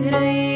Gracias.